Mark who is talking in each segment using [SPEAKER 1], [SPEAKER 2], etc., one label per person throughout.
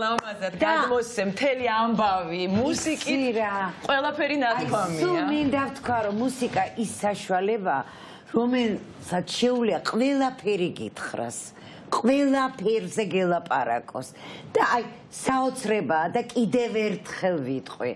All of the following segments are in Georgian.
[SPEAKER 1] ლამაზად გადმოსცე მთელი ამბავი, მუსიკით ყველაფერი ნათქვამია.
[SPEAKER 2] სულ მინდა ვთქვა, რომ მუსიკა ის საშუალება, რომელსაც შეუძლია ყველაფერი გითხრას. ყველაფერზე გელაპარაკოს და აი საოცრებაა და კიდევ ერთხელ ვიტყვი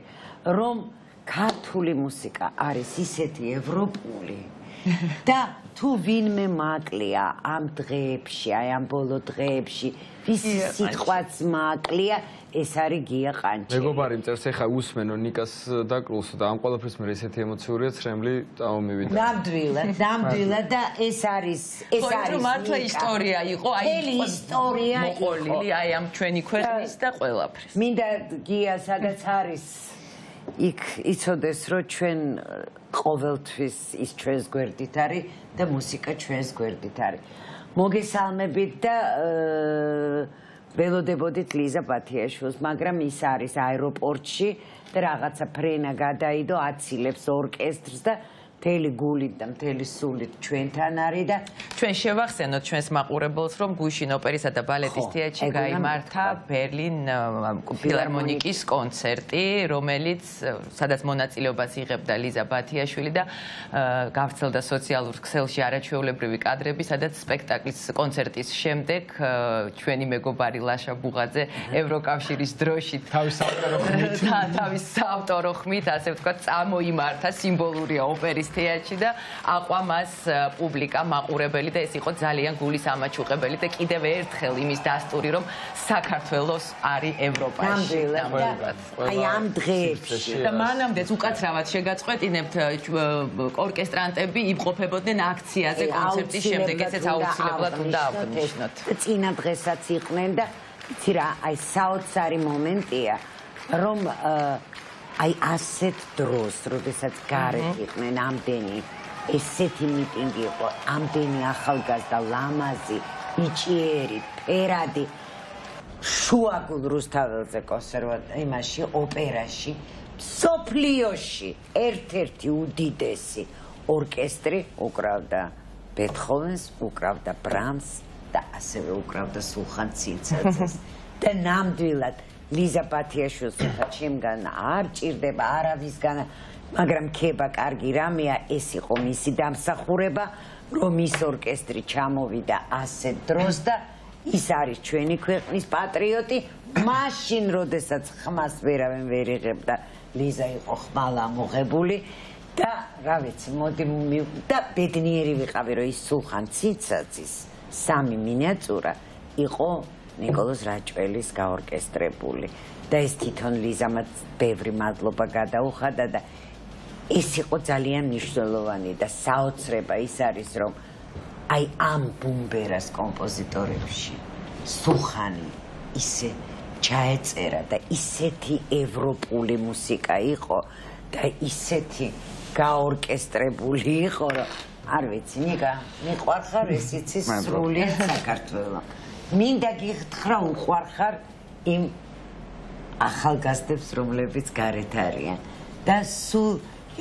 [SPEAKER 2] რომ ქართული მუსიკა არის ისეთი ევროპული და თუ ვინმე მაკლია ამ დღეებში, აი ამ ბოლო დღეებში, ვის სიტყვაც მაკლია, ეს არის გია ყანჩი.
[SPEAKER 3] მეგობარი მწერს ეხა უსმენო ნიკას დაკლულს და ამ ყველაფრის მე ესეთი ემოციურია ცრემლი წამომივიდა.
[SPEAKER 2] ნამდვილად, ნამდვილად და ეს არის ეს არის
[SPEAKER 1] მართლა ისტორია იყო,
[SPEAKER 2] აი ისტორია
[SPEAKER 1] იყო. მოყოლილი აი ამ ჩვენი ქვეყნის და ყველაფრის.
[SPEAKER 2] მინდა გია სადაც არის იქ იცოდეს რომ ჩვენ ყოველთვის ის ჩვენს გვერდით არის და მუსიკა ჩვენს გვერდით არის. მოგესალმებით და ველოდებოდით ლიზა ბათიაშვილს, მაგრამ ის არის აეროპორტში და რაღაცა ფრენა გადაიდო, აცილებს ორკესტრს და მთელი გულით და მთელი სულით ჩვენთან არის და
[SPEAKER 1] ჩვენ შევახსენოთ ჩვენს მაყურებელს რომ გუშინ ოპერისა და ბალეტის თეატრში გამართა ბერლინ ფილარმონიკის კონცერტი რომელიც სადაც მონაწილეობას იღებდა ლიზა ბათიაშვილი და გავრცელდა სოციალურ ქსელში არაჩვეულებრივი კადრები სადაც სპექტაკლის კონცერტის შემდეგ ჩვენი მეგობარი ლაშა ბუღაძე ევროკავშირის დროშით
[SPEAKER 3] თავის ავტორო ხმით.
[SPEAKER 1] თავის ავტორო ხმით ასე ვთქვათ წამოიმართა სიმბოლურია ოპერის თეატრში და აყვა მას პუბლიკა მაყურებელი და ეს იყო ძალიან გულის ამაჩუყებელი და კიდევ ერთხელ იმის დასტური რომ საქართველოს არის ევროპაში.
[SPEAKER 2] აი ამ დღეებში.
[SPEAKER 1] და მანამდეც უკაცრავად შეგაწყვეტინებთ ორკესტრანტები იმყოფებოდნენ აქციაზე კონცერტის შემდეგ ესეც აუცილებლად უნდა აღნიშნოთ
[SPEAKER 2] წინა დღესაც იყვნენ და იცი რა აი საოცარი მომენტია რომ აი ასეთ დროს, როდესაც გარეთ იყვნენ ამდენი ესეთი მიტინგი იყო, ამდენი ახალგაზრდა ლამაზი, ბიჭიერი, ფერადი შუაგულ რუსთაველზე კონსერვატორ იმაში ოპერაში სოფლიოში ერთ-ერთი უდიდესი ორკესტრი უკრავდა ბეთჰოვენს, უკრავდა ბრამს და ასევე უკრავდა სულხან ცინცაძეს და ნამდვილად ლიზა პათიაშვილს ხა ჩემგან არ ჭირდება არავისგან მაგრამ ქება კარგი რამეა ეს იყო მისი დამსახურება რომ ის ორკესტრი ჩამოვიდა ასე დროს და ის არის ჩვენი ქვეყნის პატრიოტი. მაშინ როდესაც ხმას ვერავენ ვერ იღებდა ლიზა იყო ხმალა მოღებული და რა ვიცი მოდი და ბედნიერი ვიყავი რომ ის სულხან ციცაცის სამი მინიატურა იყო ნიკოლოზ რაჭველის გაორკესტრებული. და ეს თვითონ ლიზამაც ბევრი მადლობა გადაუხადა და ეს იყო ძალიან მნიშვნელოვანი და საოცრება ის არის რომ აი ამ ბუმბერას კომპოზიტორებში სუხანი ისე ჩაეწერა და ისეთი ევროპული მუსიკა იყო და ისეთი გაორკესტრებული იყო რომ არ ვიცი ნიკა მიყვარხარ ეს იცის სრულიად საქართველოს მინდა გიხთხრა უყვარხარ იმ ახალგაზრდებს რომლებიც გარეთ არიან. და სულ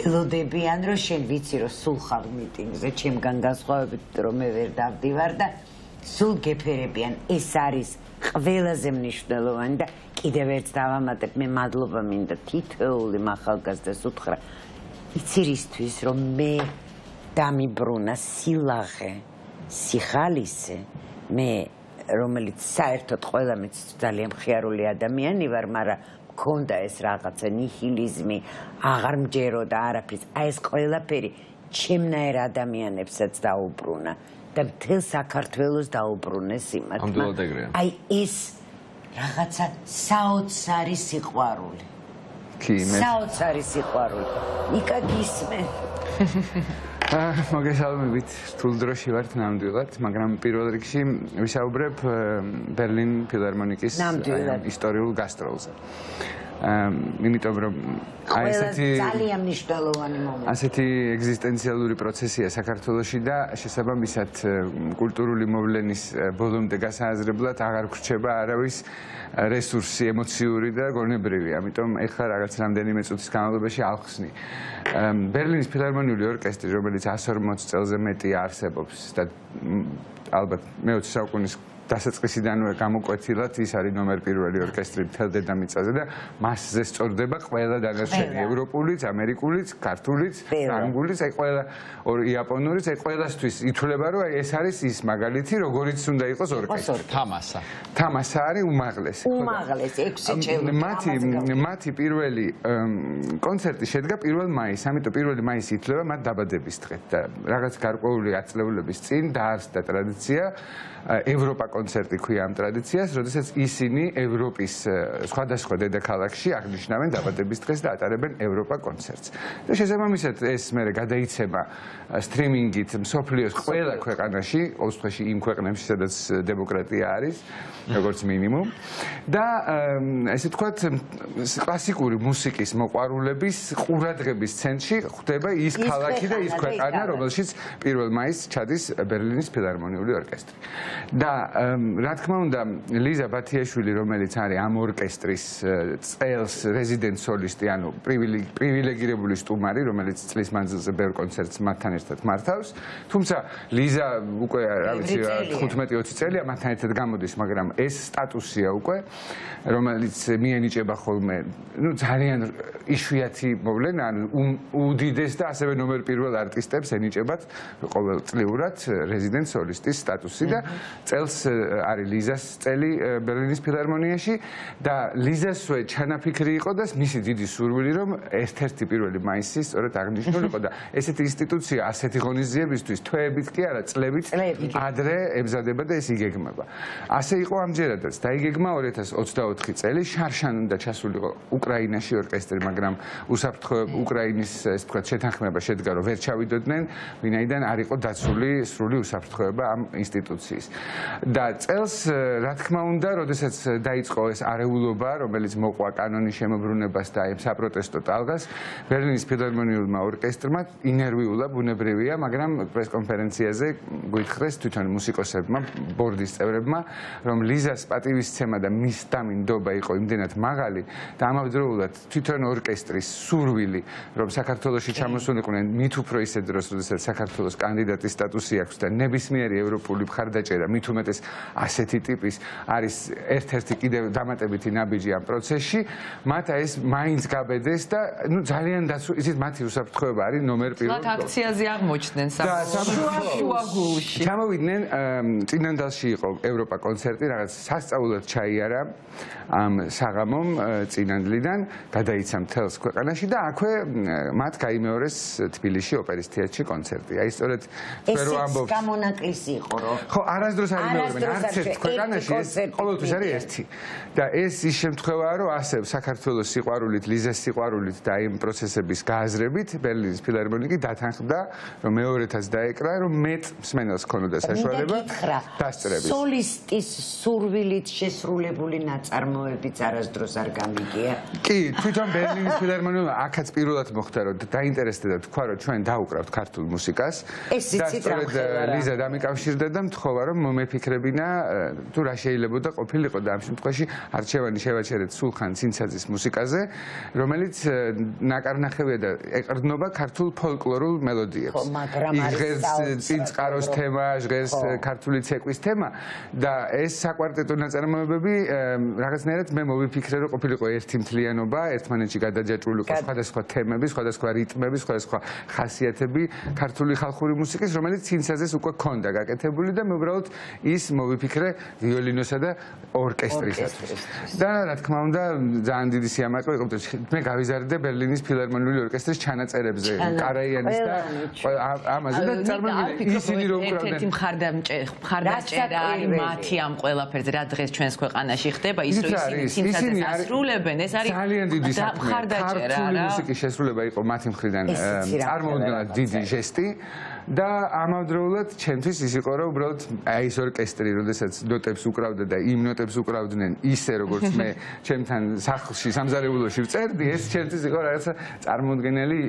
[SPEAKER 2] ელოდებიან რომ შენ ვიცი რომ სულ ხარ მიტინგზე ჩემგან განსხვავებით რომ მე ვერ დავდივარ და სულ გეფერებიან. ეს არის ყველაზე მნიშვნელოვანი და კიდევ ერთ დავამატებ მე მადლობა მინდა თითოეული מחალგაზრდას უთხრა იცირისთვის რომ მე დამიბრუნა სილაღე სიხალისე მე რომელიც საერთოდ ყველა მეც ძალიან მხიარული ადამიანი ვარ მაგრამ მქონდა ეს რაღაცა ნიჰილიზმი აღარ მჯეროდა არაფრის. აი ეს ყველაფერი ჩემნაირ ადამიანებსაც დაუბრუნა და მთელ საქართველოს დაუბრუნეს იმათ აი ეს რაღაცა საოცარი სიყვარული.
[SPEAKER 3] კი მე
[SPEAKER 2] საოცარი სიყვარული. იკა გისმე.
[SPEAKER 4] აა მოგესალმებით. რთულ დროში ვართ ნამდვილად მაგრამ პირველ რიგში ვისაუბრებ ბერლინ ფილარმონიკის ისტორიულ გასტროლზე იმიტომ რომ
[SPEAKER 2] აი ესეთი ძალიან მნიშვნელოვანი მომენტი.
[SPEAKER 4] ასეთი ეგზისტენციალური პროცესია საქართველოსში და შესაბამისად კულტურული მოვლენის ბოლომდე გასააზრებლად აღარ გრჩება არავის რესურსი ემოციური და გონებრივი. ამიტომ ეხლა რაღაც რამდენიმე წუთის განმავლობაში ალხსნი. ბერლინის ფილარმონიული ორკესტრი, რომელიც 140 წელზე მეტი არსებობს და ალბათ მე-20 საუკუნის დასაწყისიდანვე გამოკვეთილად ის არის ნომერ პირველი ორკესტრი მთელ დედამიწაზე და მასზე სწორდება ყველა დანარჩენი ევროპულიც, ამერიკულიც, ქართულიც, ფრანგულიც, აი ყველა იაპონურიც, აი ყველასთვის ითვლება რომ აი ეს არის ის მაგალითი, როგორიც უნდა იყოს ორკესტრი.
[SPEAKER 3] თამასა.
[SPEAKER 4] თამასა არის უმაღლესი.
[SPEAKER 2] უმაღლესი 6 ჩელი.
[SPEAKER 4] მათი მათი პირველი კონცერტი შედგა 1 მაისს, ამიტომ 1 მაისი ითვლება მათ დაბადების დღედ და რაღაც გარკვეული აწლეულების წინ დაარსდა ტრადიცია ევროპა კონცერტი ქვია ამ ტრადიციას, როდესაც ისინი ევროპის სხვადასხვა დედაქალაქში აღნიშნავენ დაბადების დღეს და ატარებენ ევროპა კონცერტს. და შესაბამისად ეს მე გადაიცემა სტრიმინგით მსოფლიოს ყველა ქვეყანაში, ოც თვეში იმ ქვეყნებში, სადაც დემოკრატია არის, როგორც მინიმუმ. და ესე ვთქვათ, კლასიკური მუსიკის მოყვარულების ყურადღების ცენტრში ხდება ის ქალაქი და ის ქვეყანა, რომელშიც 1 მაისს ჩადის ბერლინის ფილარმონიული ორკესტრი. და რა თქმა უნდა ლიზა ბათიაშვილი რომელიც არის ამ ორკესტრის წელს რეზიდენტ სოლისტი ანუ პრივილეგირებული სტუმარი რომელიც წლის მანძილზე ბევრ კონცერტს მათთან ერთად მართავს. თუმცა ლიზა უკვე რა ვიცი 15-20 წელია მათთან ერთად გამოდის მაგრამ ეს სტატუსია უკვე რომელიც მიენიჭება ხოლმე ну ძალიან იშვიათი მოვლენა ანუ უდიდეს და ასევე ნომერ პირველ არტისტებს ენიჭებათ ყოველწლიურად რეზიდენტ სოლისტის სტატუსი და წელს არის ლიზას წელი ბერლინის ფილარმონიაში და ლიზასვე ჩანაფიქრი იყო და მისი დიდი სურვილი რომ ერთ-ერთი პირველი მაისი სწორედ აღნიშნულიყო და ესეთი ინსტიტუცია ასეთი ღონისძიებისთვის თვეებით კი არა წლებით ადრე ებზადება და ეს იგეგმება. ასე იყო ამჯერადაც დაიგეგმა 2024 წელი შარშან უნდა ჩასულიყო უკრაინაში ორკესტრი მაგრამ უსაფრთხო უკრაინის ეს თქვა შეთანხმება შედგა რომ ვერ ჩავიდოდნენ ვინაიდან არ იყო დაცული სრული უსაფრთხოება ამ ინსტიტუციის. და წელს რა თქმა უნდა, როდესაც დაიწყო ეს არეულობა, რომელიც მოყვა კანონის შემოbrunებას და აი საპროტესტო ტალღას, ბერლინის ფილარმონიულმა ორკესტრმა ინერვიულა ბუნებრივია, მაგრამ პრესკონფერენციაზე გვითხრეს თვითონ მუსიკოსებმა, ბორდის წევრებმა, რომ ლიზას პატივისცემა და მის დამინდობა იყო იმდენად მაღალი და ამავდროულად თვითონ ორკესტრის სურვილი, რომ საქართველოსი ჩამოსულიყვნენ მით უფრო ისე დროს, როდესაც საქართველოს კანდიდატის სტატუსი აქვს და ნებისმიერი ევროპული მხარდაჭერა მით უმეტეს ასეთი ტიპის არის ერთ-ერთი კიდევ დამატებითი ნაბიჯი ამ პროცესში, მათ ეს მაინც გაბედეს და ნუ ძალიან დაცული ისიც მათი უსაფრთხოება არის ნომერ პირველი.
[SPEAKER 1] მათ აქციაზე აღმოჩნდნენ საფუაშუაგულში.
[SPEAKER 4] ჩამოვიდნენ წინანდალში იყო ევროპა კონცერტი, რაღაც სასწაულად ჩაიარა ამ საღამომ წინანდლიდან, გადაიცა მთელს ქვეყანაში და აქვე მათ გაიმეორეს თბილისში ოპერის თეატრში კონცერტი. აი სწორედ
[SPEAKER 2] სფერო ამბობს. ეს გამონაკლისი იყო, რო
[SPEAKER 4] ხო, არასდროს არ იმეორებენ არც ერთ ქვეყანაში ეს ყოველთვის არის ერთი. და ეს ის შემთხვევაა რომ ასე საქართველოს სიყვარულით ლიზას სიყვარულით და იმ პროცესების გააზრებით ბერლინის ფილარმონიკი დათანხმდა რომ მეორეთაც დაეკრა რომ მეტ მსმენელს ქონოდა საშუალება დასწრების.
[SPEAKER 2] სოლისტის სურვილით შესრულებული ნაწარმოებიც არასდროს არ გამიგია.
[SPEAKER 4] კი თვითონ ბერლინის ფილარმონიკა აქაც პირველად მოხდა რომ დაინტერესდა და თქვა რომ ჩვენ დაუკრავთ ქართულ მუსიკას.
[SPEAKER 2] ეს იცით რა
[SPEAKER 4] ლიზა დამიკავშირდა და მთხოვა რომ მომეფიქრები აღადგინა თუ რა შეიძლება და ყოფილიყო და ამ შემთხვევაში არჩევანი შევაჩერეთ სულხან ცინცაძის მუსიკაზე, რომელიც ნაკარნახევია და ეყრდნობა ქართულ ფოლკლორულ მელოდიებს. ხო,
[SPEAKER 2] მაგრამ არის
[SPEAKER 4] წინწყაროს თემა, ჟღერს ქართული ცეკვის თემა და ეს საკვარტეტო ნაწარმოებები რაღაცნაირად მე მოვიფიქრე რომ ყოფილიყო ერთი მთლიანობა, ერთმანეთში გადაჯაჭვული სხვადასხვა თემები, სხვადასხვა რიტმები, სხვადასხვა ხასიათები ქართული ხალხური მუსიკის, რომელიც ცინცაძეს უკვე ქონდა გაკეთებული და მე უბრალოდ ის მოვიფიქრე ვიოლინოსა და ორკესტრისათვის. და რა თქმა უნდა, ძალიან დიდი სიამაყე იყო, მე გავიზარდე ბერლინის ფილარმონიული ორკესტრის ჩანაწერებზე, კარაიანის და ამაზე და წარმოგიდგენთ ისინი რომ
[SPEAKER 1] უკრავდნენ ერთ-ერთი მხარდაჭერა არის მათი ამ ყველაფერზე, რა დღეს ჩვენს ქვეყანაში ხდება, ის რომ ისინი ცინცაძეს ასრულებენ, ეს არის
[SPEAKER 4] ძალიან დიდი საქმე. ქართული მუსიკის შესრულება იყო მათი მხრიდან წარმოუდგენლად დიდი ჟესტი. და ამავდროულად ჩემთვის ის იყო რომ უბრალოდ აი ეს ორკესტრი როდესაც ნოტებს უკრავდა და იმ ნოტებს უკრავდნენ ისე როგორც მე ჩემთან სახლში სამზარეულოში ვწერდი ეს ჩემთვის იყო რაღაცა წარმოუდგენელი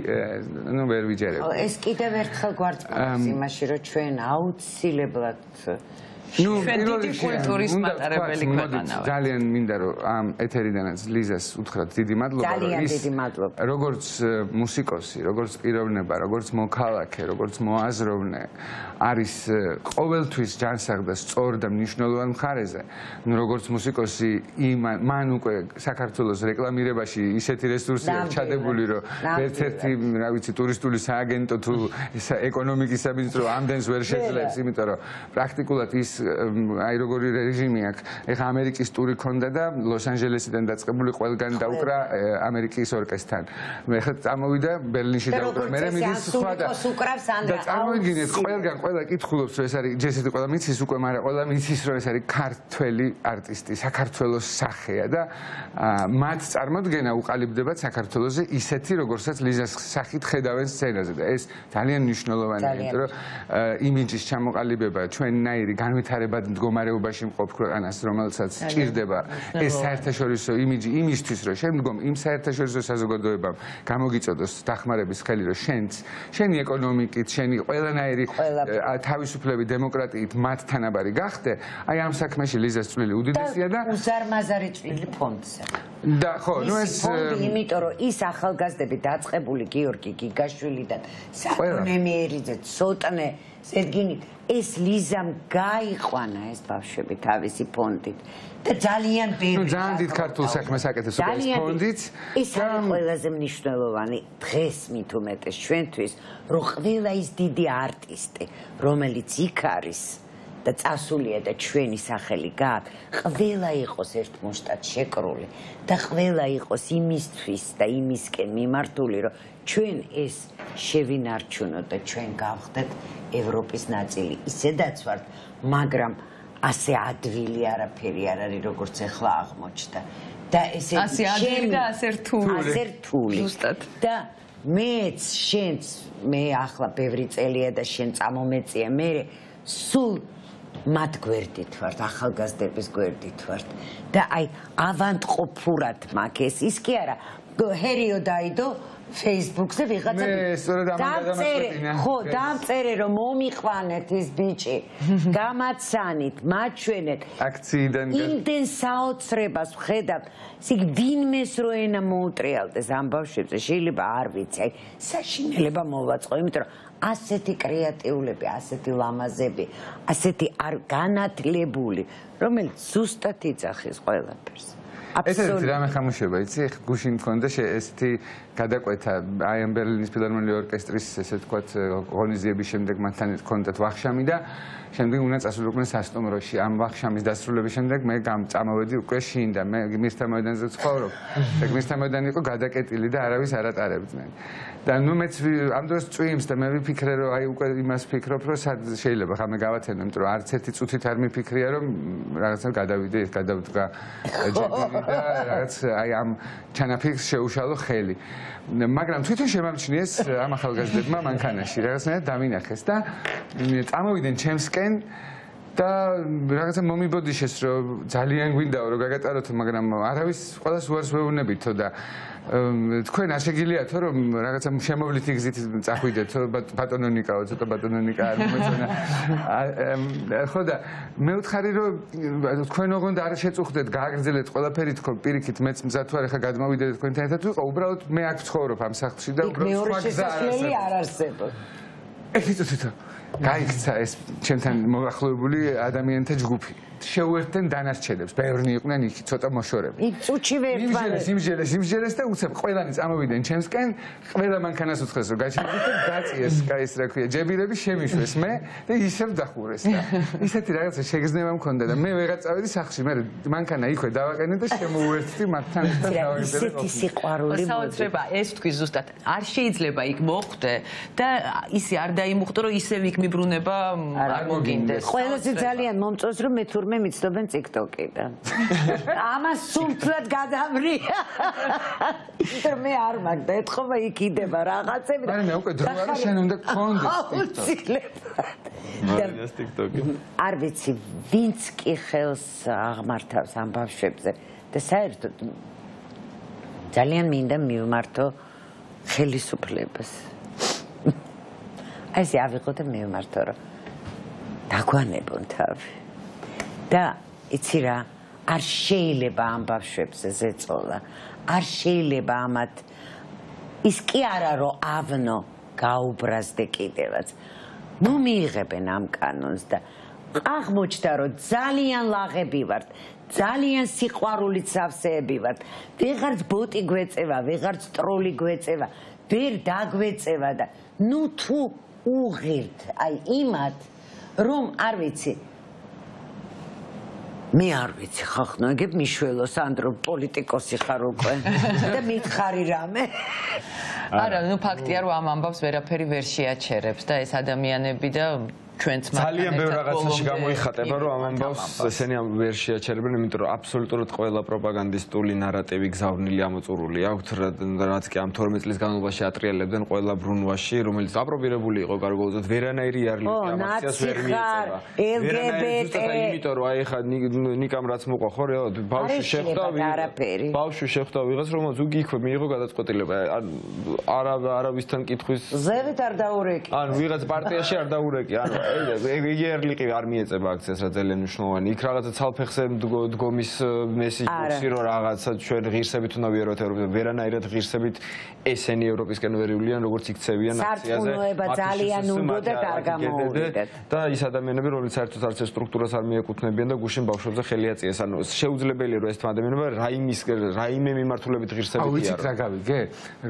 [SPEAKER 4] ნუ ვერ ვიჯერებ.
[SPEAKER 2] ეს კიდევ ერთხელ გვარწმუნებს იმაში რომ ჩვენ აუცილებლად
[SPEAKER 1] ნუ პირველი კულტურის მატარებელი ქვეყანა
[SPEAKER 4] ვარ. ძალიან მინდა რომ ამ ეთერიდანაც ლიზას უთხრათ დიდი მადლობა.
[SPEAKER 2] ძალიან დიდი მადლობა.
[SPEAKER 4] როგორც მუსიკოსი, როგორც პიროვნება, როგორც მოქალაქე, როგორც მოაზროვნე, არის ყოველთვის ჯანსაღ და სწორ და მნიშვნელოვან მხარეზე. ნუ როგორც მუსიკოსი, მან უკვე საქართველოს რეკლამირებაში ისეთი რესურსია ჩადებული, რომ ერთ-ერთი, რა ვიცი, ტურისტული სააგენტო თუ ეკონომიკის სამინისტრო ამდენს ვერ შეძლებს, იმიტომ რომ პრაქტიკულად ის აი როგორი რეჟიმი აქვს. ეხა ამერიკის ტური ქონდა და ლოს-ანჯელესიდან დაწყებული ყველგან დაუკრა ამერიკის ორკესტრთან. მე ხა წამოვიდა ბერლინში დაუკრა. მე მიდის სხვა და და წამოვიგინეთ ყველგან ყველა კითხულობს რომ ეს არის ჯესეთი ყველა მიცის უკვე, მაგრამ ყველა მიცის რომ ეს არის ქართველი არტისტი, საქართველოს სახეა და მათ წარმოდგენა უყალიბდება საქართველოსზე ისეთი როგორცაც ლიზას სახით ხედავენ სცენაზე და ეს ძალიან მნიშვნელოვანია, იმიტომ რომ იმიჯის ჩამოყალიბება ჩვენნაირი განვითარება განვითარებად მდგომარეობაში მყოფ ქვეყანას, რომელსაც ჭირდება ეს საერთაშორისო იმიჯი იმისთვის, რომ შემდგომ იმ საერთაშორისო საზოგადოებამ გამოგიწოდოს დახმარების ხელი, რომ შენც, შენი ეკონომიკით, შენი ყველანაირი თავისუფლები დემოკრატიით მათ თანაბარი გახდე, აი ამ საქმეში ლიზას წვლილი უდიდესია და
[SPEAKER 2] უზარმაზარი წვლილი ფონდზე.
[SPEAKER 4] და ხო, ნუ ეს
[SPEAKER 2] იმიტომ რომ ის ახალგაზრდები დაწყებული გიორგი გიგაშვილიდან საკონემერიძე ცოტნე ზედგინით ეს ლიზამ გაიყვანა ეს ბავშვები თავისი ფონდით და ძალიან ბევრი
[SPEAKER 4] ნუ ძალიან დიდ ქართულ საქმეს აკეთებს ეს ფონდიც
[SPEAKER 2] ეს არის ყველაზე მნიშვნელოვანი დღეს მით უმეტეს ჩვენთვის რომ ყველა ის დიდი არტისტი რომელიც იქ არის და წასულია და ჩვენი სახელი გააქვს ყველა იყოს ერთ მოსტად შეკრული და ყველა იყოს იმისთვის და იმისკენ მიმართული რომ ჩვენ ეს შევინარჩუნოთ და ჩვენ გავხდეთ ევროპის ნაწილი. ისედაც ვართ, მაგრამ ასე ადვილი არაფერი არ არის, როგორც ახლა აღმოჩნდა.
[SPEAKER 1] და ესე ასე ადვილი და ასე რთული.
[SPEAKER 2] ასე რთული.
[SPEAKER 1] ზუსტად.
[SPEAKER 2] და მეც შენც მე ახლა ბევრი წელია და შენ წამომეწია მე სულ მათ გვერდით ვართ, ახალგაზრდების გვერდით ვართ. და აი ავანტყოფურად მაგ ეს. ის კი არა ჰერიო დაიდო Facebook-ზე ვიღაცა
[SPEAKER 4] მე სწორედ ამან
[SPEAKER 2] დამწერე ხო დამწერე რომ მომიყვანეთ ის ბიჭი. გამაცანით მაჩვენეთ.
[SPEAKER 4] აქციიდან
[SPEAKER 2] იმდენ საოცრებას ვხედავ ისე ვინმეს რო ენა მოუტრიალდეს ამ ბავშვებზე. შეიძლება არ ვიცი. საშინელება მოვაწყო იმიტომ რომ ასეთი კრეატიულები ასეთი ლამაზები ასეთი არ განათლებული რომელიც ზუსტად იძახის ყველაფერს.
[SPEAKER 4] აბსოლუტურად რამე ხამუშება იცი? გუშინ მქონდა ესეთი გადაკვეთა აი ამ ბერლინის ფილარმონიული ორკესტრის ესე ვთქვათ ღონისძიების შემდეგ მათთან კონტაქტ ვახშამი და შემდეგ უნდა წასულიყვნენ სასტუმროში. ამ ვახშამის დასრულების შემდეგ მე წამოვედი უკვე შინ და მე მისთა მოედანზე ცხოვრობ. და მისთა მოედანი იყო გადაკეტილი და არავის არ ატარებდნენ და ნუ მეც ამ დროს წვიმს და მე ვიფიქრე რომ აი უკვე იმას ფიქრობ რომ შეიძლება ხა მე გავაცენო იმიტომ რომ არც ერთი წუთით არ მიფიქრია რომ რაღაცა გადავიდე ეს გადავდგა. ჯერ და რაღაც აი ამ ჩანაფიქს შეუშალო ხელი მაგრამ თვითონ შემამჩნიეს ამ ახალგაზრდებმა მანქანაში. რაღაცნაირად დამინახეს და წამოვიდნენ ჩემსკენ და რაღაცა მომიბოდიშეს რომ ძალიან გვინდაო რომ გაგატაროთ მაგრამ არავის ყოველას უარს ვეუბნებითო და თქვენ არ შეგიძლიათო რომ რაღაცა შემოვლითი გზით წახვიდეთო ბატონონიკაო ცოტა ბატონონიკა არ მომეწონა ხო და მე ვთხარი რომ თქვენ ოღონდ არ შეწუხდეთ გააგრძელეთ ყველაფერი თქო პირიქით მეც მზად თუ არ ხა გადმოვიდეთ თქვენთან ერთად ვიყო უბრალოდ მე აქ ვცხოვრობ ამ სახლში და
[SPEAKER 2] უბრალოდ სხვა გზა არ არსებობს.
[SPEAKER 4] ეს იცით გაიქცა ეს ჩემთან მოახლოებული ადამიანთა ჯგუფი შეუერთდნენ დანარჩენებს. ბევრნი იყვნენ იქ ცოტა მოშორები.
[SPEAKER 2] იქ წუჩი ვერტვალე.
[SPEAKER 4] იმჟელეს, იმჟელეს და უცებ ყველანი წამოვიდნენ ჩემსკენ, ყველა მანქანას უცხეს რომ გაჩერდით და დაწიეს, კაის რა ქვია, ჯებირები შემიშვეს მე და ისევ დახურეს და ისეთი რაღაცა შეგრძნება მქონდა და მე ვეღარ წავედი სახლში, მე მანქანა იქვე დავაყენე და შემოუერთდი მათთან ერთად
[SPEAKER 2] დავაგდე. ისეთი სიყვარული
[SPEAKER 1] მოწება, ეს თქვი ზუსტად არ შეიძლება იქ მოხვდე და ისე არ დაიმუხტო რომ ისევ იქ მიბრუნება არ მოგინდეს.
[SPEAKER 2] ყველაზე ძალიან მომწონს რომ მე თურმე მე მიცდობენ TikTok-იდან. ამას სულთად გადამრი. მე არ მაგდა, ეთქობა იქ იდება რაღაცები
[SPEAKER 4] და მე უკვე დრო არა შენ უნდა გქონდეს
[SPEAKER 2] TikTok-ი. არ ვიცი, ვინც კი ხელს აღმართავს ამ ბავშვებზე და საერთოდ ძალიან მინდა მივმართო ხელისუფლებას. აი ეს ავიღო და მივმართო რა. დაგვანებონ თავი. და იცი რა არ შეიძლება ამ ბავშვებს ზეწოლა არ შეიძლება ამათ ის კი არა რომ ავნო გაუბრაზდე კიდევაც ნუ მიიღებენ ამ კანონს და აღმოჩნდა რომ ძალიან ლაღები ვართ ძალიან სიყვარულით სავსეები ვართ ვიღარც ბოტი გვეწევა ვიღარც ტროლი გვეწევა ვერ დაგვეწევა და ნუ თუ უღირთ. აი იმათ რომ არ ვიცი. მე არ ვიცი ხახნო ეგებ მიშველო სანდრო პოლიტიკოსი ხარ უკვე. და მითხარი რამე.
[SPEAKER 1] არა ნუ ფაქტია რომ ამ ამბავს ვერაფერი ვერ შეაჩერებს და ეს ადამიანები და ჩვენც
[SPEAKER 3] ძალიან ბევრ რაღაცაში გამოიხატება რომ ამ ამბავს ესენი ამ ვერ შეაჩერებენ იმიტომ რომ აბსოლუტურად ყველა პროპაგანდისტული ნარატივი გზავნილი ამოწურული აქვთ რაც კი ამ 12 წლის განმავლობაში ატრიალებდნენ ყველა ბრუნვაში რომელიც აპრობირებული იყო გარკვეულწოდ ვერანაირი იარლი ამ აქციას ვერ მიეწევა
[SPEAKER 2] LGBT
[SPEAKER 3] იმიტომ რომ აი ხა ნიკამ რაც მოყვა ხო რეალად ბავშვი შეხვდა ბავშვი შეხვდა ვიღაც რომელიც უგი იქვე მიიღო გადაწყვეტილება. არა არავისთან კითხვის
[SPEAKER 2] ზევით არ დაურეკი.
[SPEAKER 3] ან ვიღაც პარტიაში არ დაურეკი ანუ იგი ერლიყი არ მიეწება აქციას რა ძალიან მნიშვნელოვანი. იქ რაღაცა ცალფეხზე დგომის მესიჯი რომ რაღაცა ჩვენ ღირსებით უნდა ვიეროთ ევროპაზე. ვერანაირად ღირსებით ესენი ევროპისკენ ვერიულიან როგორც იქცევიან
[SPEAKER 2] აქციაზე. სარწმუნოება ძალიან უნდა და კარგა მოუვიდეთ.
[SPEAKER 3] და ის ადამიანები რომელიც საერთოდ არც ეს სტრუქტურას არ მიეკუთვნებიან და გუშინ ბავშვებზე ხელი აწიეს. ანუ შეუძლებელია რომ ეს ადამიანები რაიმის რაიმე მიმართულებით ღირსებითია.
[SPEAKER 4] აუ იცით რა გავიგე?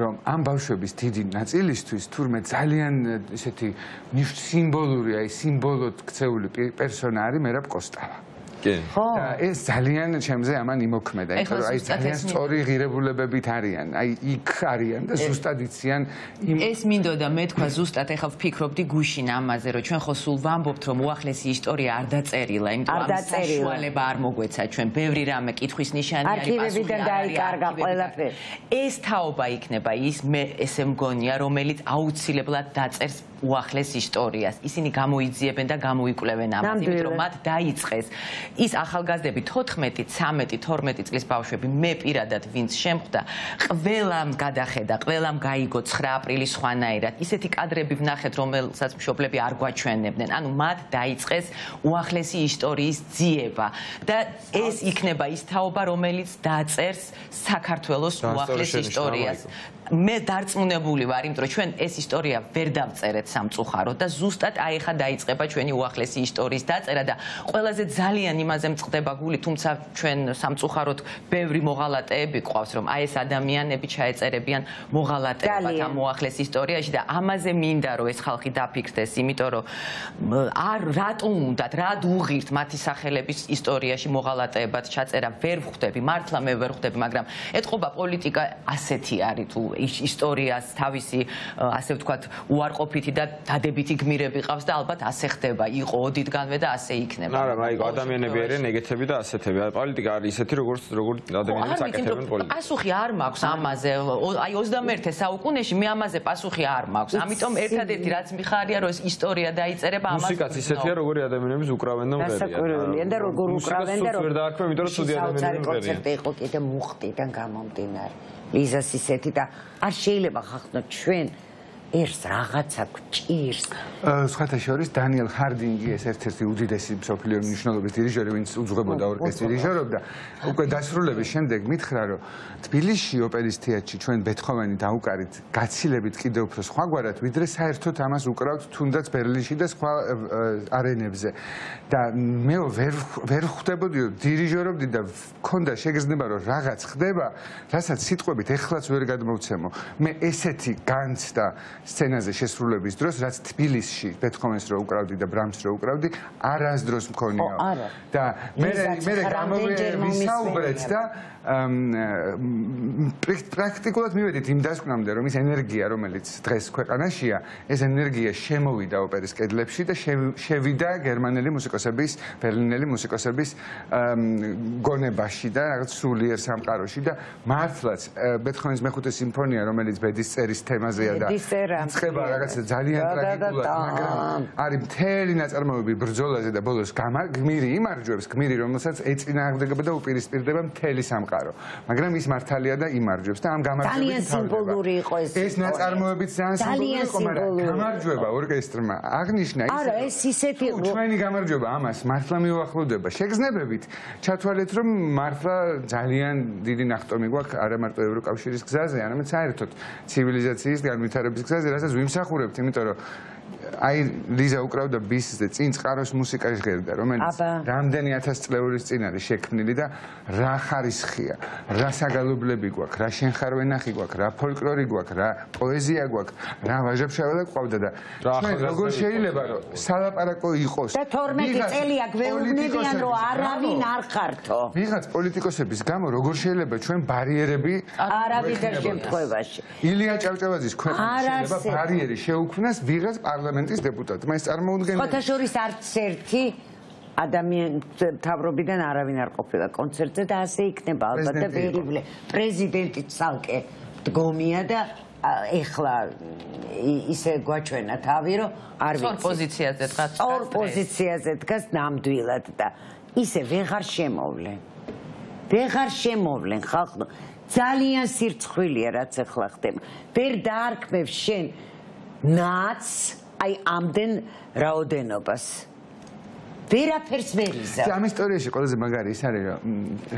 [SPEAKER 4] რომ ამ ბავშვების დიდი ნაწილისთვის თურმე ძალიან ესეთი სიმბოლურია აი სიმბოლოდ ქცეული პერსონა არის მერაბ კოსტავა.
[SPEAKER 3] კი.
[SPEAKER 2] ხო.
[SPEAKER 4] ეს ძალიან ჩემზე ამან იმოქმედა, იმიტომ რომ აი ძალიან სწორი ღირებულებებით არიან. აი იქ არიან და ზუსტად იციან
[SPEAKER 1] იმ ეს მინდოდა მე თქვა ზუსტად ეხლა ვფიქრობდი გუშინ ამაზე, რომ ჩვენ ხო სულ ვამბობთ, რომ უახლესი ისტორია არ დაწერილა, იმიტომ რომ საშუალება არ მოგვეცა ჩვენ ბევრი რამე კითხვის ნიშანი
[SPEAKER 2] არის არქივებიდან დაიკარგა ყველაფერი.
[SPEAKER 1] ეს თაობა იქნება ის მე ესე მგონია, რომელიც აუცილებლად დაწერს უახლეს ისტორიას. ისინი გამოიძიებენ და გამოიკვლევენ ამას, იმიტომ რომ მათ დაიწყეს ის ახალგაზრდები 14, 13, 12 წლის ბავშვები, მე პირადად ვინც შემხვდა, ყველამ გადახედა, ყველამ გაიგო 9 აპრილის ხვანაირად. ისეთი კადრები ვნახეთ, რომელსაც მშობლები არ გვაჩვენებდნენ. ანუ მათ დაიწყეს უახლესი ისტორიის ძიება და ეს იქნება ის თაობა, რომელიც დაწერს საქართველოს უახლეს ისტორიას. მე დარწმუნებული ვარ, იმიტომ რომ ჩვენ ეს ისტორია ვერ დავწერეთ სამწუხაროდ და ზუსტად აი ხა დაიწყება ჩვენი უახლესი ისტორიის დაწერა და ყველაზე ძალიან იმაზე მწყდება გული, თუმცა ჩვენ სამწუხაროდ ბევრი მოღალატეები ყავს, რომ აი ეს ადამიანები ჩაეწერებიან მოღალატეებად ამ უახლეს ისტორიაში და ამაზე მინდა რომ ეს ხალხი დაფიქრდეს, იმიტომ რომ არ რატო უნდათ, რა დუღირთ მათი სახელების ისტორიაში მოღალატეებად ჩაწერა, ვერ ვხვდები, მართლა მე ვერ ვხვდები, მაგრამ ეთყობა პოლიტიკა ასეთი არის თუ ისტორიას თავისი ასე ვთქვათ უარყოფითი და დადებითი გმირები ყავს და ალბათ ასე ხდება იყო ოდითგანვე და ასე იქნება.
[SPEAKER 3] არა, აი ადამიანები არიან ეგეთები და ასეთები. პოლიტიკა არის ისეთი, როგორც როგორც ადამიანები წაკეთებენ პოლიტიკას.
[SPEAKER 1] პასუხი არ მაქვს ამაზე. აი 21 საუკუნეში მე ამაზე პასუხი არ მაქვს. ამიტომ ერთადერთი რაც მიხარია, რომ ეს ისტორია დაიწერება
[SPEAKER 3] ამას. მუსიკაც ისეთია, როგორი ადამიანების უკრავენ და მღერიან.
[SPEAKER 2] დასაკვირველია და როგორ უკრავენ და
[SPEAKER 3] როგორ დააქვე, იმიტომ რომ ცუდი ადამიანები მღერიან.
[SPEAKER 2] კონცერტი იყო კიდე მუხტიდან გამომდინარე. ლიზას ისეთი და არ შეიძლება ხახნო ჩვენ ერს რაღაცა გჭირს.
[SPEAKER 4] სხვათა შორის დანიელ ჰარდინგი ეს ერთ-ერთი უდიდესი მსოფლიო მნიშვნელობის დირიჟორი, ვინც უძღვებოდა ორკესტრის დირიჟორობდა, უკვე დასრულების შემდეგ მითხრა, რომ თბილისში ოპერის თეატრში ჩვენ ბეთჰოვენი დაუკარით გაცილებით კიდევ უფრო სხვაგვარად, ვიდრე საერთოდ ამას უკრავთ თუნდაც ბერლინში და სხვა არენებზე. და მე ვერ ვერ ხვდებოდი დირიჟორობდი და მქონდა შეგრძნება რომ რაღაც ხდება, რასაც სიტყვებით ეხლაც ვერ გადმოვცემო. მე ესეთი განცდა სცენაზე შესრულების დროს, რაც თბილისში ბეთჰოვენს რო უკრავდი და ბრამს რო უკრავდი, არასდროს მქონია. და მე მე გამოვისაუბრეთ და პრაქტიკულად მივედით იმ დასკვნამდე, რომ ის ენერგია, რომელიც დღეს ქვეყანაშია, ეს ენერგია შემოვიდა ოპერის კედლებში და შევიდა გერმანელი მუსიკოსების, ბერლინელი მუსიკოსების გონებაში და რაღაც სულიერ სამყაროში და მართლაც ბეთჰოვენის მეხუთე სიმფონია, რომელიც ბედის წერის თემაზეა და ცხება რაღაც ძალიან ტრაგიკულად, მაგრამ არის მთელი ნაწარმოები ბრძოლაზე და ბოლოს გმირი იმარჯვებს, გმირი რომელსაც ეწინააღმდეგება და უპირისპირდება მთელი სამყარო. სამყარო. მაგრამ ის მართალია და იმარჯვებს და ამ გამარჯვებით
[SPEAKER 2] ძალიან სიმბოლური იყო ეს.
[SPEAKER 4] ეს ნაწარმოებიც ძალიან სიმბოლური იყო, მაგრამ გამარჯვება ორკესტრმა აღნიშნა
[SPEAKER 2] ის. არა, ეს ისეთი
[SPEAKER 4] იყო. ჩვენი გამარჯვება ამას მართლა მიუახლოვდება. შეგზნებებით ჩათვალეთ რომ მართლა ძალიან დიდი ნახტომი გვაქვს არა მარტო ევროკავშირის გზაზე, არამედ საერთოდ ცივილიზაციის განვითარების გზაზე, რასაც ვიმსახურებთ, იმიტომ რომ აი ლიზა უკრავდა ბისზე წინ წყაროს მუსიკა ჟღერდა რომელიც რამდენი 1000 წლების წინ არის შექმნილი და რა ხარისხია რა საგალობლები გვაქვს? რა შენხარვენახი გვაქვს? რა ფოლკლორი გვაქვს? რა პოეზია გვაქვს? რა ვაჟებშაველა გვყავდა და ჩვენ როგორ შეიძლება რომ სალაპარაკო იყოს?
[SPEAKER 2] და 12 წელია გვეუბნებიან რომ არავინ არ ხართო.
[SPEAKER 4] ვიღაც პოლიტიკოსების გამო როგორ შეიძლება ჩვენ ბარიერები
[SPEAKER 2] არავითარ შემთხვევაში.
[SPEAKER 4] ილია ჭავჭავაძის ქვეყნის შეიძლება ბარიერი შეუქმნას ვიღაც პარლამენტ პარლამენტის დეპუტატმა ეს წარმოუდგენელი
[SPEAKER 2] ხოთა შორის არც ერთი ადამიანი თავრობიდან არავინ არ ყოფილა კონცერტზე და ასე იქნება ალბათ და ვერივლე პრეზიდენტი ცალკე დგომია და ეხლა ისე გვაჩვენა თავი რომ არ
[SPEAKER 1] ვიცი. სწორ პოზიციაზე დგას.
[SPEAKER 2] სწორ პოზიციაზე დგას ნამდვილად და ისე ვეღარ შემოვლენ. ვეღარ შემოვლენ ხალხო. ძალიან სირცხვილია რაც ეხლა ხდება. ვერ დაარქმევ შენ ნაც აი ამდენ რაოდენობას ვერაფერს ვერ იზამ.
[SPEAKER 4] ამ ისტორიაში ყველაზე მაგარი ის არის რომ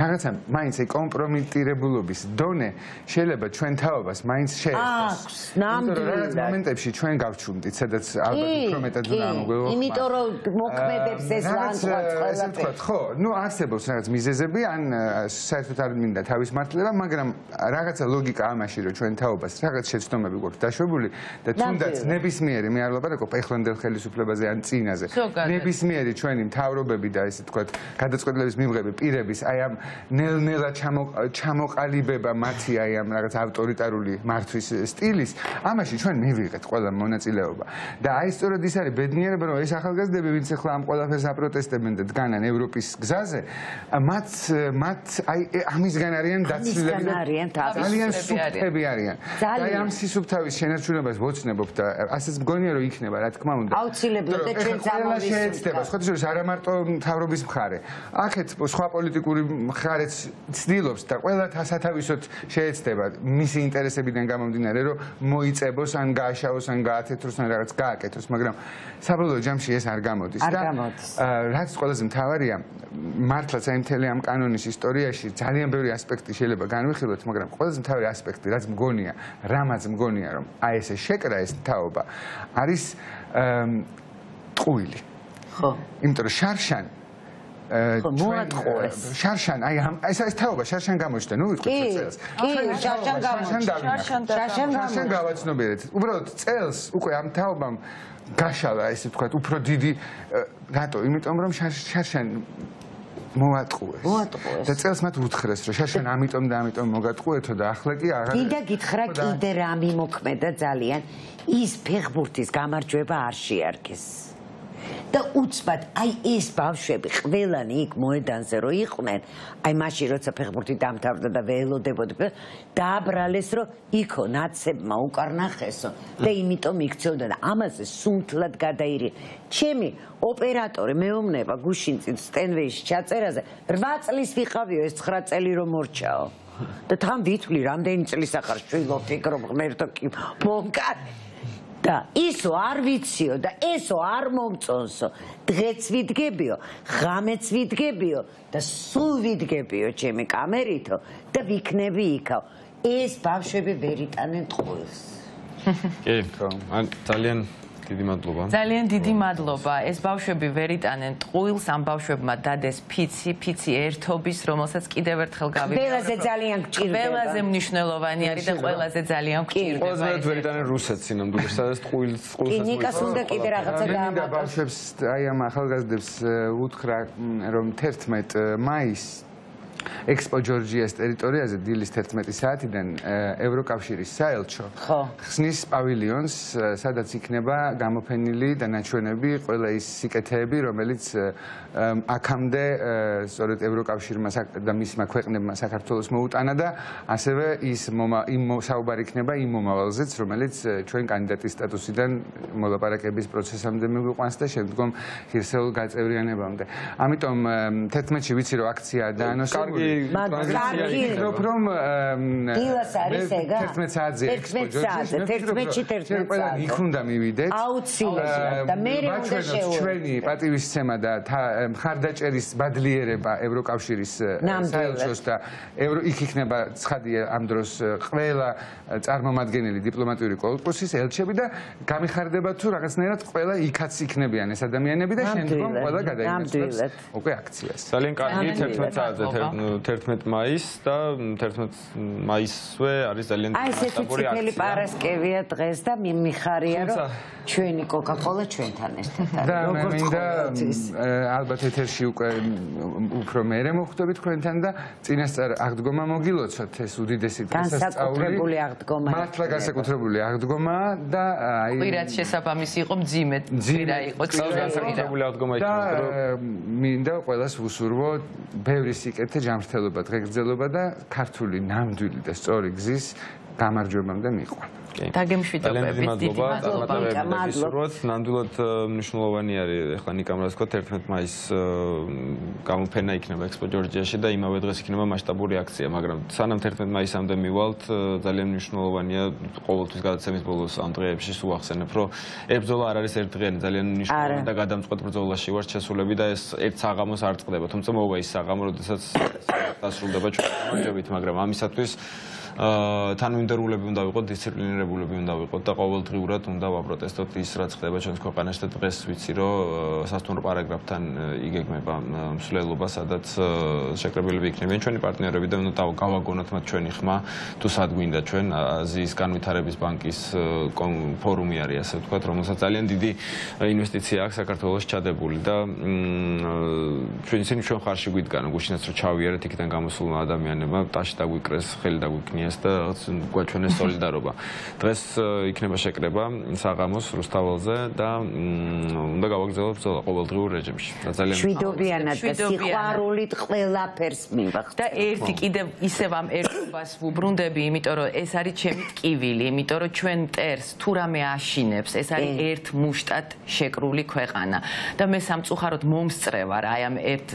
[SPEAKER 4] რაღაცა მაინც აი კომპრომიტირებულობის დონე შეიძლება ჩვენ თაობას მაინც შეეხოს.
[SPEAKER 2] აქვს, ნამდვილად.
[SPEAKER 4] რაღაც მომენტებში ჩვენ გავჩუმდით, სადაც ალბათ უფრო მეტად უნდა მოგვეღო.
[SPEAKER 2] იმიტომ რომ მოქმედებს ეს ლანდშაფტი ყველაფერი.
[SPEAKER 4] ხო, ну არსებობს რაღაც მიზეზები, ან საერთოდ არ მინდა თავის მართლება, მაგრამ რაღაცა ლოგიკა ამაში რომ ჩვენ თაობას რაღაც შეცდომები გვაქვს დაშვებული და თუნდაც ნებისმიერი მე არ ლაპარაკობ ეხლანდელ ხელისუფლებაზე ან წინაზე. ნებისმიერი ჩვენ ჩვენი მთავრობები და ესე თქვა გადაწყვეტილების მიღები პირების აი ამ ნელ-ნელა ჩამოყალიბება მათი აი ამ რაღაც ავტორიტარული მართვის სტილის ამაში ჩვენ მივიღეთ ყველა მონაწილეობა. და აი სწორედ ის არის ბედნიერება რომ ეს ახალგაზრდები ვინც ახლა ამ ყველაფერს აპროტესტებენ და დგანან ევროპის გზაზე მათ მათ აი ამისგან არიან დაცილები და ძალიან სუფთები არიან. და აი ამ სისუფთავის შენარჩუნებას ვოცნებობ და ასეც მგონია რომ იქნება რა თქმა უნდა.
[SPEAKER 2] აუცილებლად და ჩვენ
[SPEAKER 4] წამოვისვით სხვადასხვა არა მარტო მთავრობის მხარე. აქეთ სხვა პოლიტიკური მხარეც ცდილობს და ყველა თასათავისოთ შეეცდება მისი ინტერესებიდან გამომდინარე, რომ მოიწებოს ან გააშაოს ან გაათეთროს ან რაღაც გააკეთოს, მაგრამ საბოლოო ჯამში ეს არ გამოდის
[SPEAKER 2] და
[SPEAKER 4] რაც ყველაზე მთავარია, მართლაც აი მთელი ამ კანონის ისტორიაში ძალიან ბევრი ასპექტი შეიძლება განვიხილოთ, მაგრამ ყველაზე მთავარი ასპექტი, რაც მგონია, რამაც მგონია, რომ აი ესე შეკრა ეს თაობა არის ტყუილი.
[SPEAKER 2] ხო.
[SPEAKER 4] იმიტომ რომ შარშან
[SPEAKER 2] ხო მოატყოეს.
[SPEAKER 4] შარშან, აი ეს ეს თაობა შარშან გამოჩნდა, ნუ ვიტყვი წელს.
[SPEAKER 2] კი, შარშან გამოჩნდა.
[SPEAKER 4] შარშან შარშან გავაცნობიერეთ. უბრალოდ წელს უკვე ამ თაობამ გაშალა ესე ვთქვათ, უფრო დიდი რატო? იმიტომ რომ შარშან მოატყუეს.
[SPEAKER 2] მოატყუეს.
[SPEAKER 4] და წელს მათ უთხრეს, რომ შარშან ამიტომ და ამიტომ მოგატყუეთო და ახლა კი აღარ
[SPEAKER 2] კიდე გითხრა კიდე რა მიმოქმედა ძალიან ის ფეხბურთის გამარჯვება არ შეარქეს. და უცბად აი ეს ბავშვები ყველანი იქ მოედანზე რო იყვნენ აი მაშინ როცა ფეხბურთი დამთავრდა და ველოდებოდნენ დააბრალეს რომ იქო ნაცებმა უკარნახესო და იმიტომ იქცეოდა და ამაზე სუნთლად გადაირი. ჩემი ოპერატორი მეუბნება გუშინწინ სტენვეიში ჩაწერაზე 8 წლის ვიყავიო ეს 9 წელი რომ მორჩაო. და თან ვითვლი რამდენი წლის ახარ შვილო ფიქრობ ღმერთო კი მომკარი და ისო არ ვიციო და ესო არ მომწონსო. დღეც ვიდგებიო ღამეც ვიდგებიო და სულ ვიდგებიო ჩემი კამერითო და ვიქნები იქაო. ეს ბავშვები ვერ იტანენ ტყუილს
[SPEAKER 3] კი ხო ან ძალიან დიდი მადლობა.
[SPEAKER 1] ძალიან დიდი მადლობა. ეს ბავშვები ვერ იტანენ ტყუილს, ამ ბავშვებმა დადეს ფიცი, ფიცი ერთობის, რომელსაც კიდევ ერთხელ გავიგებთ.
[SPEAKER 2] ყველაზე ძალიან გჭირდება.
[SPEAKER 1] ყველაზე მნიშვნელოვანი არის და ყველაზე ძალიან გჭირდება.
[SPEAKER 3] ყველაზე ვერ იტაnen რუსეთს სინამდვილეში, სადაც ტყუილს ტყუილს.
[SPEAKER 2] კი, ნიკას უნდა კიდე რაღაცა
[SPEAKER 4] გაამატოს. და ბავშვებს აი ამ ახალგაზრდებს უთხრა რომ 11 მაისს ექსპო ჯორჯიას ტერიტორიაზე დილის 11 საათიდან ევროკავშირის საელჩო ხსნის პავილიონს, სადაც იქნება გამოფენილი და ნაჩვენები ყველა ის სიკეთეები, რომელიც აქამდე სწორედ ევროკავშირმა და მისმა ქვეყნებმა საქართველოს მოუტანა და ასევე ის იმ საუბარი იქნება იმ მომავალზეც, რომელიც ჩვენ კანდიდატის სტატუსიდან მოლაპარაკების პროცესამდე მიგვიყვანს და შემდგომ ღირსეულ გაწევრიანებამდე. ამიტომ 11-ში ვიცი რომ აქცია დაანონსებული
[SPEAKER 2] კარგი
[SPEAKER 4] ვფიქრობ რომ
[SPEAKER 2] დილას არის ეგა
[SPEAKER 4] 11 საათზე
[SPEAKER 2] 11 საათზე 11-ში 11 საათზე.
[SPEAKER 4] იქ უნდა მივიდეთ.
[SPEAKER 2] აუცილებლად და მე უნდა შევუდგეთ
[SPEAKER 4] ჩვენი პატივისცემა და მხარდაჭერის ბადლიერება ევროკავშირის საელჩოს და იქ იქნება ცხადია ამ დროს ყველა წარმომადგენელი დიპლომატიური კორპუსის ელჩები და გამიხარდება თუ რაღაცნაირად ყველა იქაც იქნებიან ეს ადამიანები და შემდგომ ყველა გადაინაცვლებს უკვე აქციას.
[SPEAKER 3] ძალიან კარგი 11 საათზე 11 მაისს და 11 მაისსვე არის ძალიან
[SPEAKER 2] აი ესეთი ციფელი პარასკევია დღეს და მიმიხარია რომ ჩვენი კოკა-კოლა ჩვენთან ერთად.
[SPEAKER 4] არის როგორც მინდა ალბათ ეთერში უკვე უფრო მეერე მოხვდები თქვენთან და წინასწარ აღდგომა მოგილოცოთ ეს უდიდესი
[SPEAKER 2] დასასწაული აღდგომა.
[SPEAKER 4] მართლა განსაკუთრებული აღდგომა და აი
[SPEAKER 1] პირად შესაბამისი იყო მძიმე პირა იყო
[SPEAKER 3] განსაკუთრებული აღდგომა
[SPEAKER 4] იყო და მინდა ყველას ვუსურვო ბევრი სიკეთე ჯანმრთელობა დღეგრძელობა და ქართული ნამდვილი და სწორი გზის გამარჯვებამდე მიყვანა
[SPEAKER 1] დაგემშვიდობებით
[SPEAKER 3] დიდი მადლობა მადლობა ნამდვილად მნიშვნელოვანი არის ახლა ნიკამ რა თქვა 11 მაისს გამოფენა იქნება ექსპო ჯორჯიაში და იმავე დღეს იქნება მასშტაბური აქცია მაგრამ სანამ 11 მაისამდე მივალთ ძალიან მნიშვნელოვანია ყოველთვის გადაცემის ბოლოს ამ დღეებში სულ ახსენებ რომ ებრძოლა არ არის ერთდღიანი ძალიან მნიშვნელოვანი და გადამწყვეტ ბრძოლაში ვართ შესულები და ეს ერთ საღამოს არ წყდება თუმცა მოვა ის საღამო როდესაც დასრულდება ჩვენი გამარჯვებით მაგრამ ამისათვის თანმიმდევრულები უნდა ვიყოთ, დისციპლინირებულები უნდა ვიყოთ და ყოველდღიურად უნდა ვაპროტესტოთ ის, რაც ხდება ჩვენს ქვეყანაში და დღეს ვიცი, რომ სასტუმრო პარაგრაფთან იგეგმება მსვლელობა, სადაც შეკრებილები იქნებიან ჩვენი პარტნიორები და უნდა გავაგონოთ მათ ჩვენი ხმა, თუ სად გვინდა ჩვენ აზიის განვითარების ბანკის ფორუმი არის, ასე ვთქვათ, რომელსაც ძალიან დიდი ინვესტიცია აქვს საქართველოს ჩადებული და ჩვენ ისინი ჩვენ ხარში გვიდგან, გუშინაც რომ ჩავიარეთ იქიდან გამოსულმა ადამიანებმა, ტაში დაგვიკრეს, ხელი დაგვიქნია გეპონიას და რაღაც გვაჩვენეს სოლიდარობა. დღეს იქნება შეკრება საღამოს რუსთაველზე და უნდა გავაგზავნოთ ყოველდღიურ რეჟიმში.
[SPEAKER 2] და ძალიან შვიდობიანად და სიყვარულით ყველაფერს მივახთ.
[SPEAKER 1] და ერთი კიდევ ისევ ამ ერთობას ვუბრუნდები, იმიტომ რომ ეს არის ჩემი ტკივილი, იმიტომ რომ ჩვენ მტერს თუ რამე აშინებს, ეს არის ერთ მუშტად შეკრული ქვეყანა. და მე სამწუხაროდ მომსწრევა რა აი ამ ერთ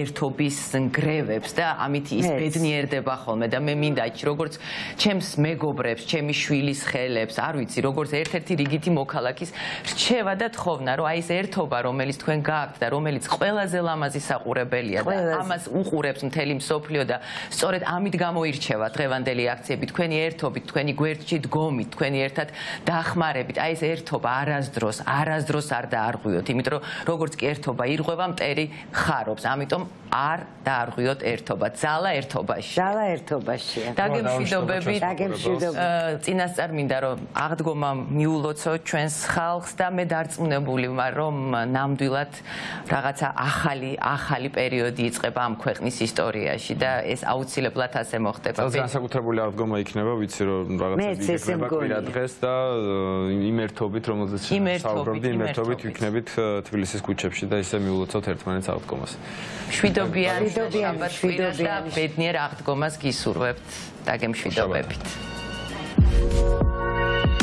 [SPEAKER 1] ერთობის ნგრევებს და ამით ის ბედნიერდება ხოლმე და მე მინდა საჭი როგორც ჩემს მეგობრებს, ჩემი შვილის ხელებს, არ ვიცი, როგორც ერთ-ერთი რიგითი მოქალაქის რჩევა და თხოვნა, რომ აი ეს ერთობა, რომელიც თქვენ გააქვთ და რომელიც ყველაზე ლამაზი საყურებელია და ამას უყურებს მთელი მსოფლიო და სწორედ ამით გამოირჩევა დღევანდელი აქციები, თქვენი ერთობით, თქვენი გვერდში დგომით, თქვენი ერთად დახმარებით. აი ეს ერთობა არასდროს, არასდროს არ დაარღვიოთ, იმიტომ რომ როგორც კი ერთობა ირღვევა, მტერი ხარობს. ამიტომ არ დაარღვიოთ ერთობა, ძალა ერთობაში.
[SPEAKER 2] ძალა ერთობაშია.
[SPEAKER 1] დაგემშვიდობებით.
[SPEAKER 2] დაგემშვიდობებით.
[SPEAKER 1] წინასწარ მინდა რომ აღდგომა მიულოცო ჩვენს ხალხს და მე დარწმუნებული ვარ რომ ნამდვილად რაღაცა ახალი ახალი პერიოდი იწყება ამ ქვეყნის ისტორიაში და ეს აუცილებლად ასე მოხდება.
[SPEAKER 3] ეს განსაკუთრებული აღდგომა იქნება, ვიცი რომ რაღაცა იქნება კვირა დღეს და იმ ერთობით რომელზეც საუბრობდი, იმ ერთობით ვიქნებით თბილისის ქუჩებში და ისე მიულოცოთ ერთმანეთს აღდგომას.
[SPEAKER 1] შვიდობიან, შვიდობიან და ბედნიერ აღდგომას გისურვებთ. დაგემშვიდობებით. Thank you.